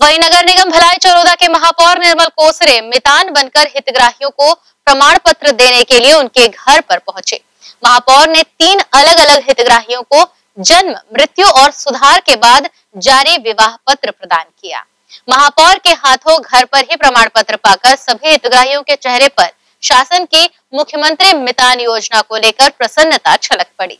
वही नगर निगम भलाई चरोदा के महापौर निर्मल कोसरे मितान बनकर हितग्राहियों को प्रमाण पत्र देने के लिए उनके घर पर पहुँचे। महापौर ने तीन अलग अलग हितग्राहियों को जन्म, मृत्यु और सुधार के बाद जारी विवाह पत्र प्रदान किया। महापौर के हाथों घर पर ही प्रमाण पत्र पाकर सभी हितग्राहियों के चेहरे पर शासन की मुख्यमंत्री मितान योजना को लेकर प्रसन्नता छलक पड़ी।